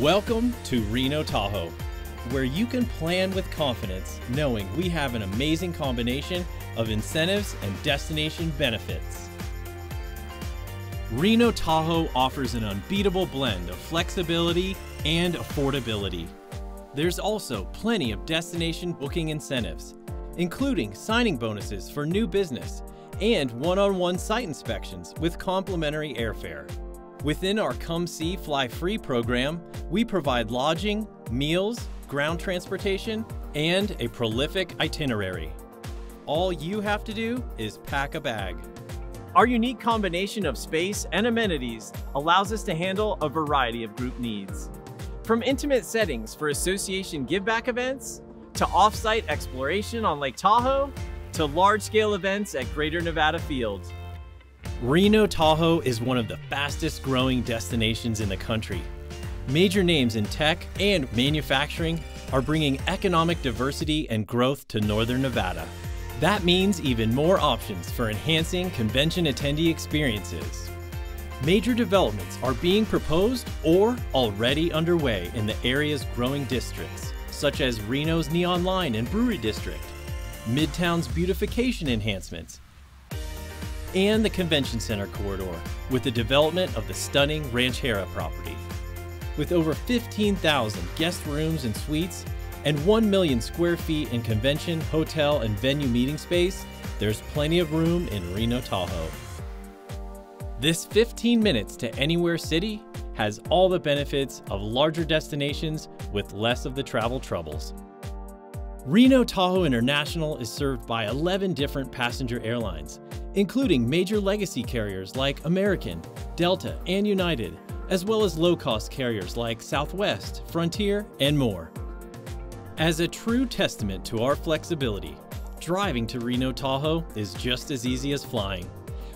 Welcome to Reno Tahoe, where you can plan with confidence knowing we have an amazing combination of incentives and destination benefits. Reno Tahoe offers an unbeatable blend of flexibility and affordability. There's also plenty of destination booking incentives, including signing bonuses for new business and one on one site inspections with complimentary airfare. Within our Come See Fly Free program, we provide lodging, meals, ground transportation, and a prolific itinerary. All you have to do is pack a bag. Our unique combination of space and amenities allows us to handle a variety of group needs. From intimate settings for association giveback events, to off site exploration on Lake Tahoe, to large scale events at Greater Nevada Field. Reno Tahoe is one of the fastest growing destinations in the country. Major names in tech and manufacturing are bringing economic diversity and growth to Northern Nevada. That means even more options for enhancing convention attendee experiences. Major developments are being proposed or already underway in the area's growing districts, such as Reno's Neon Line and Brewery District, Midtown's beautification enhancements, and the Convention Center corridor with the development of the stunning Rancharrah property. With over 15,000 guest rooms and suites and 1 million square feet in convention, hotel, and venue meeting space, there's plenty of room in Reno Tahoe. This 15 minutes to anywhere city has all the benefits of larger destinations with less of the travel troubles. Reno Tahoe International is served by 11 different passenger airlines, including major legacy carriers like American, Delta, and United, as well as low cost carriers like Southwest, Frontier, and more. As a true testament to our flexibility, driving to Reno Tahoe is just as easy as flying.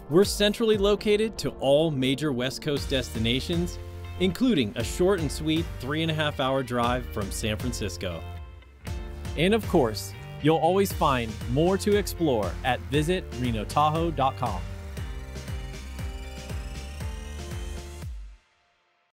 We're centrally located to all major West Coast destinations, including a short and sweet three and a half hour drive from San Francisco. And of course, you'll always find more to explore at visitrenotahoe.com.